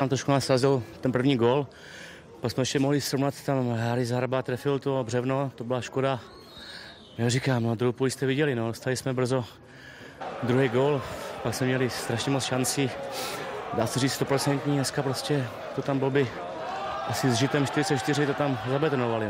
Tam trošku nás srazil ten první gol, pak jsme ještě mohli srovnat, tam Harry Zahrba trefil to břevno, to byla škoda. Já říkám, no druhou půli jste viděli, no, dostali jsme brzo druhý gol, pak jsme měli strašně moc šancí, dá se říct 100%, dneska prostě to tam bylo by asi s žitem 44 to tam zabetonovali.